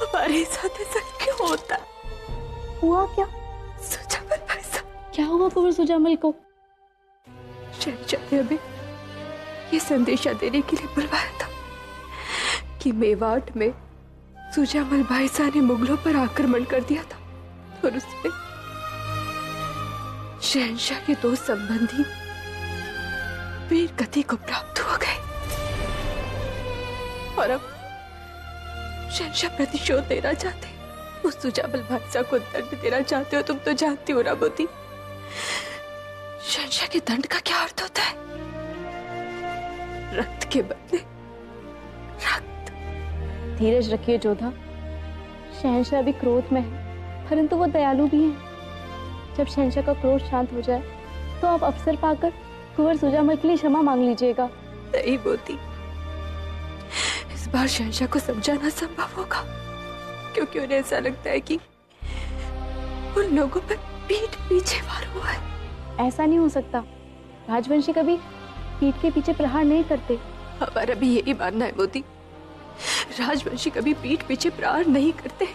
हमारे साथ ऐसा क्यों होता? हुआ क्या? सुजामल भाई साहब। क्या हुआ कुंवर सुजामल को? शहजाद हमें ये संदेशा देने के लिए बुलवाया था कि मेवाड़ में सुजामल भाईसा ने मुगलों पर आक्रमण कर दिया था और उसमें शहनशाह के दो संबंधी वीर गति को प्राप्त हो गए। और अब शहनशाह प्रतिशोध देना चाहते उस सुजामल भाईसा को दंड देना चाहते हो तुम तो जानती हो ना मोती शहनशाह के दंड का क्या अर्थ होता है? रक्त के बदले। रक्त। धीरज रखिए जोधा। शहनशाह भी क्रोध में है परंतु वो दयालु भी हैं। जब शहनशाह का क्रोध शांत हो जाए तो आप अवसर पाकर कुंवर सुजामल के लिए क्षमा मांग लीजिएगा। नहीं इस बार शहनशाह को समझाना संभव होगा क्योंकि उन्हें ऐसा लगता है कि उन लोगों पर पीठ पीछे वार हुआ है। ऐसा नहीं हो सकता। राजवंशी कभी पीठ के पीछे प्रहार नहीं करते। हमारा भी यही मानना है मोदी राजवंशी कभी पीठ पीछे प्रहार नहीं करते।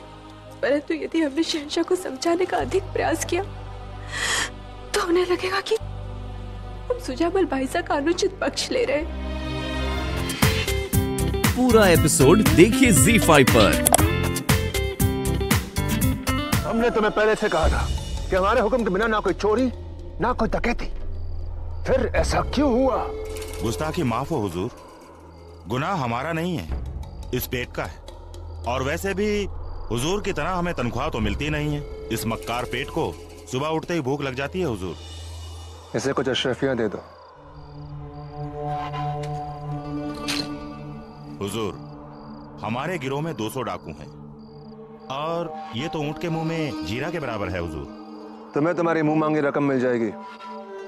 परंतु यदि हमने शहनशाह को समझाने का अधिक प्रयास किया तो उन्हें लगेगा कि हम सुजामल भाईसा का अनुचित पक्ष ले रहे हैं। पूरा एपिसोड देखिए Z5 पर। हमने तुम्हें पहले से कहा था कि हमारे हुक्म के बिना ना कोई चोरी ना कोई डकैती। फिर ऐसा क्यों हुआ? गुस्ताखी माफ़ हो हुजूर। गुनाह हमारा नहीं है इस पेट का है। और वैसे भी हुजूर की तरह हमें तनख्वाह तो मिलती नहीं है। इस मक्कार पेट को सुबह उठते ही भूख लग जाती है हुजूर। इसे कुछ अशरफियाँ दे दो। हुजूर, हमारे गिरोह में 200 डाकू हैं। और ये तो ऊँट के मुँह में जीरा के बराबर है, हुजूर। तुम्हें तुम्हारी मुँह मांगी रकम मिल जाएगी।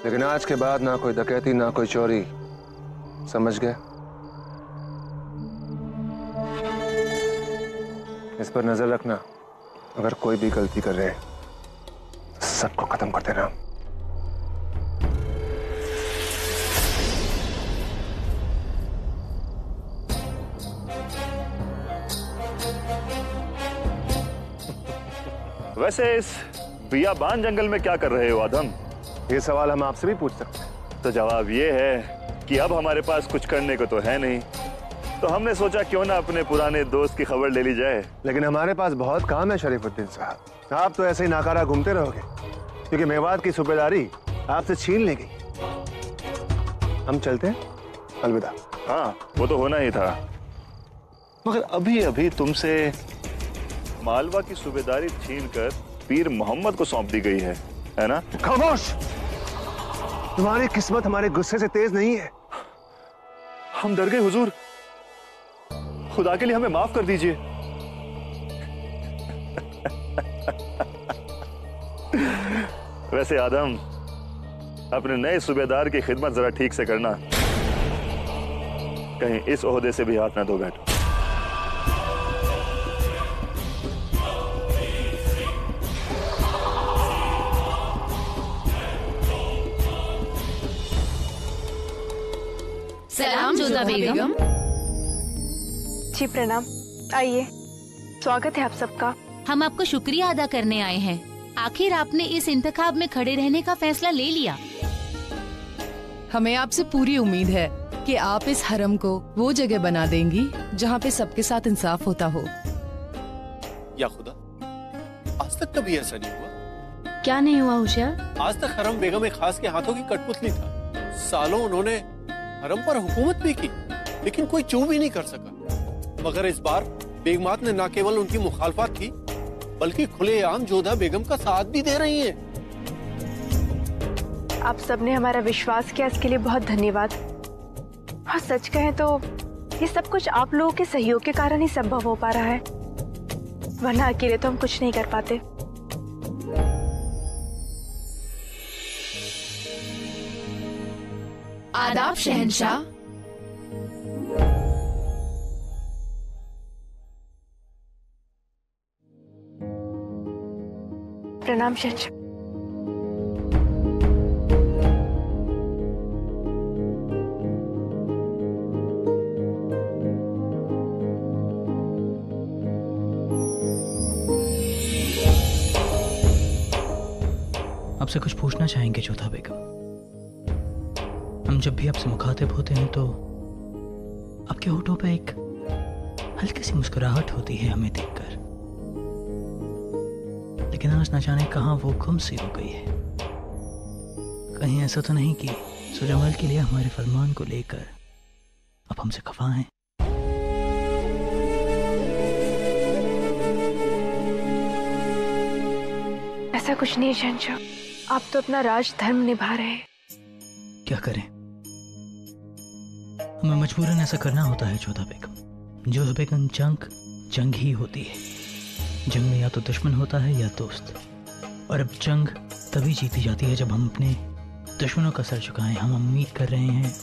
लेकिन आज के बाद ना कोई डकैती, ना कोई चोरी। समझ गए? इस पर नज़र रखना। अगर कोई भी गलती कर रहे तो सबको खत्म कर देना। वैसे इस बियाबान जंगल में क्या कर रहे हो आदम? ये सवाल हम आपसे भी पूछ सकते हैं। तो जवाब ये है कि अब हमारे पास कुछ करने को तो है नहीं। तो हमने सोचा क्यों ना अपने पुराने दोस्त की खबर ले ली जाए। लेकिन हमारे पास बहुत काम है शरीफुद्दीन साहब। आप तो ऐसे ही नाकारा घूमते रहोगे क्योंकि मेवात की सूबेदारी आपसे छीन ली गई हम चलते हैं। अलविदा। हाँ वो तो होना ही था। मगर अभी अभी तुमसे मालवा की सूबेदारी छीन कर पीर मोहम्मद को सौंप दी गई है है ना? खामोश! तुम्हारी किस्मत हमारे गुस्से से तेज नहीं है। हम डर गए हुजूर। खुदा के लिए हमें माफ़ कर दीजिए। वैसे आदम अपने नए सूबेदार की खिदमत जरा ठीक से करना। कहीं इस ओहदे से भी हाथ ना धो बैठो। सलाम जोधा बेगम। जी प्रणाम। आइए। स्वागत है आप सबका। हम आपको शुक्रिया अदा करने आए हैं। आखिर आपने इस इंतखाब में खड़े रहने का फैसला ले लिया। हमें आपसे पूरी उम्मीद है कि आप इस हरम को वो जगह बना देंगी जहाँ पे सबके साथ इंसाफ होता हो। या खुदा आज तक कभी ऐसा नहीं हुआ? क्या नहीं हुआ होशियार? आज तक हरम बेगम एक खास के हाथों की कठपुतली था। सालों उन्होंने हरम पर हुकूमत भी की, लेकिन कोई चू भी नहीं कर सका। मगर इस बार बेगमात ने न केवल उनकी मुखालफत की, बल्कि खुलेआम जोधा बेगम का साथ भी दे रही हैं। आप सबने हमारा विश्वास किया, इसके लिए बहुत धन्यवाद। और सच कहें तो ये सब कुछ आप लोगों के सहयोग के कारण ही संभव हो पा रहा है। वरना अकेले तो हम कुछ नहीं कर पाते। आदाब शहनशाह। प्रणाम शहनशाह। आपसे कुछ पूछना चाहेंगे चौथा बेगम। हम जब भी आपसे मुखातिब होते हैं तो आपके होठों पे एक हल्की सी मुस्कुराहट होती है हमें देखकर। लेकिन आज न जाने कहाँ वो गुम सी हो गई है। कहीं ऐसा तो नहीं कि सुजमल के लिए हमारे फरमान को लेकर अब हमसे खफा हैं। ऐसा कुछ नहीं है शहनशाह आप तो अपना राज धर्म निभा रहे हैं। क्या करें? हमें मजबूरन ऐसा करना होता है जोधा बेगम जोधा बेगम जंग जंग ही होती है। जंग में या तो दुश्मन होता है या दोस्त। और अब जंग तभी जीती जाती है जब हम अपने दुश्मनों का सर झुकाएँ। हम उम्मीद कर रहे हैं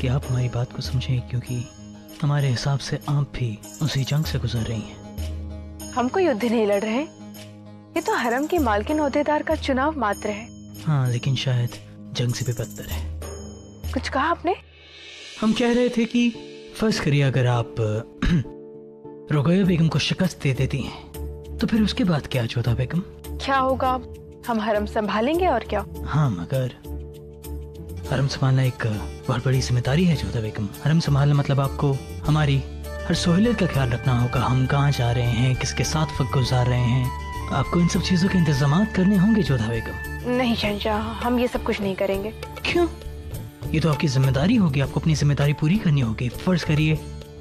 कि आप हमारी बात को समझें क्योंकि हमारे हिसाब से आप भी उसी जंग से गुजर रही हैं। हम कोई युद्ध नहीं लड़ रहे। ये तो हरम के मालकिन अहदेदार का चुनाव मात्र है। हाँ लेकिन शायद जंग से भी बदतर है। कुछ कहा आपने? हम कह रहे थे कि फ़र्ज़ करिए अगर आप रोगया बेगम को शिकस्त दे देती हैं तो फिर उसके बाद क्या जोधा बेगम? क्या होगा? हम हरम संभालेंगे और क्या? हाँ मगर हरम संभालना एक बहुत बड़ी ज़िम्मेदारी है जोधा बेगम। हरम संभालना मतलब आपको हमारी हर सहूलियत का ख्याल रखना होगा। हम कहाँ जा रहे हैं किसके साथ वक्त गुजार रहे हैं? आपको इन सब चीज़ों के इंतज़ाम करने होंगे जोधा बेगम। नहीं शहनशाह हम ये सब कुछ नहीं करेंगे। क्यों? ये तो आपकी ज़िम्मेदारी होगी आपको अपनी ज़िम्मेदारी पूरी करनी होगी। फ़र्ज़ करिए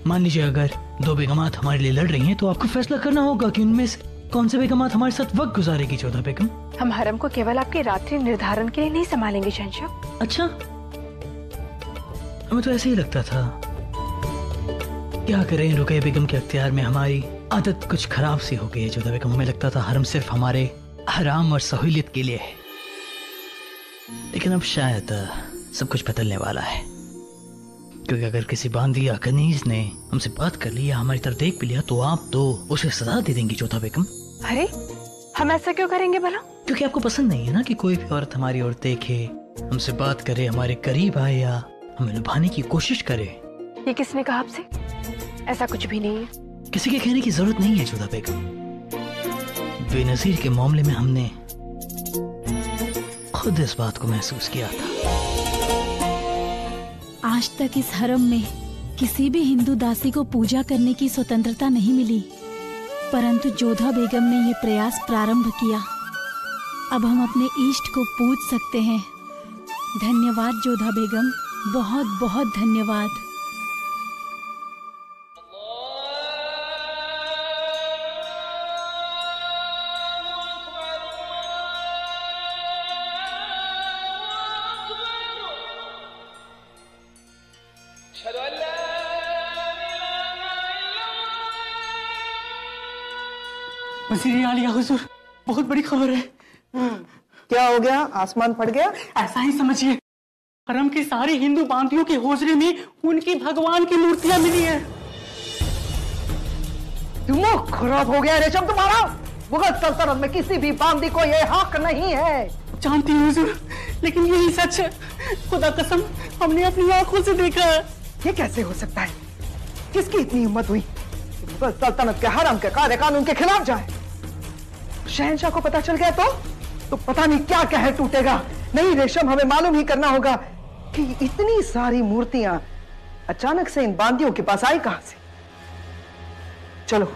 मान लीजिए अगर दो बेगमात हमारे लिए लड़ रही हैं तो आपको फैसला करना होगा कि उनमें से कौन से बेगमात हमारे साथ वक्त गुजारेगी चौदह बेगम। हम हरम को केवल आपके रात्रि निर्धारण के लिए नहीं संभालेंगे शहनशाह अच्छा हमें तो ऐसे ही लगता था। क्या करें रुके बेगम के अख्तियार में हमारी आदत कुछ खराब सी हो गई है चौदह बेगम। हमें लगता था हरम सिर्फ़ हमारे हराम और सहूलियत के लिए है। लेकिन अब शायद सब कुछ बदलने वाला है। क्योंकि अगर किसी बांदी या कनीज ने हमसे बात कर ली या हमारी तरफ़ देख भी लिया तो आप तो उसे सजा दे देंगी चौथा बेगम। अरे हम ऐसा क्यों करेंगे भला? क्योंकि आपको पसंद नहीं है ना कि कोई भी औरत हमारी ओर देखे हमसे बात करे हमारे करीब आए या हमें लुभाने की कोशिश करे। ये किसने कहा आपसे? ऐसा कुछ भी नहीं है। किसी के कहने की ज़रूरत नहीं है जोधा बेगम। बेनजीर के मामले में हमने खुद इस बात को महसूस किया था। आज तक इस हरम में किसी भी हिंदू दासी को पूजा करने की स्वतंत्रता नहीं मिली। परंतु जोधा बेगम ने यह प्रयास प्रारंभ किया। अब हम अपने इष्ट को पूज सकते हैं। धन्यवाद जोधा बेगम। बहुत बहुत धन्यवाद। वज़ीर आलिया हुजूर। बहुत बड़ी खबर है। क्या हो गया? आसमान फट गया? ऐसा ही समझिए हरम के सारे हिंदू बांधियों के होजरे में उनकी भगवान की मूर्तियाँ मिली है। दिमाग खराब हो गया रेशम तुम्हारा। मुगल सल्तनत में किसी भी बांदी को ये हक नहीं है। जानती हूँ हुजूर लेकिन यही सच है। खुदा कसम हमने अपनी आँखों से देखा है। ये कैसे हो सकता है? किसकी इतनी हिम्मत हुई? मुगल सल्तनत के हरम के कार्य कानून के खिलाफ जाए। शहनशाह को पता चल गया तो? तो पता नहीं क्या कहर टूटेगा। नहीं रेशम हमें मालूम ही करना होगा कि इतनी सारी मूर्तियाँ अचानक से इन बांदियों के पास आई कहाँ से? चलो।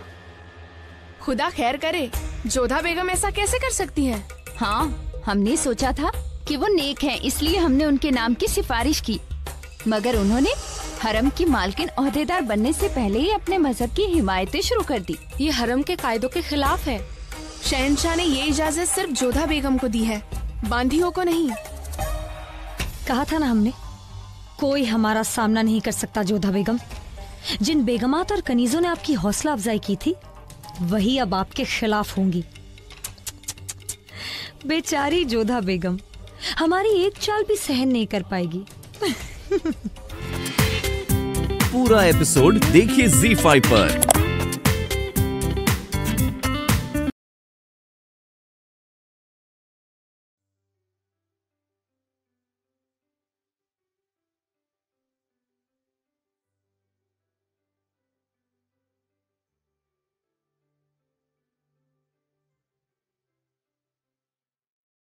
खुदा खैर करे जोधा बेगम ऐसा कैसे कर सकती हैं? हाँ हमने सोचा था कि वो नेक हैं इसलिए हमने उनके नाम की सिफारिश की। मगर उन्होंने हरम की मालकिन अहदेदार बनने से पहले ही अपने मज़हब की हिमायतें शुरू कर दी। ये हरम के कायदों के खिलाफ है। शहनशाह ने ये इजाज़त सिर्फ़ जोधा बेगम को दी है बांधियों को नहीं। कहा था ना हमने कोई हमारा सामना नहीं कर सकता जोधा बेगम। जिन बेगमात और कनीजों ने आपकी हौसला अफजाई की थी वही अब आपके खिलाफ होंगी। बेचारी जोधा बेगम हमारी एक चाल भी सहन नहीं कर पाएगी। पूरा एपिसोड देखिए जी फाइव पर।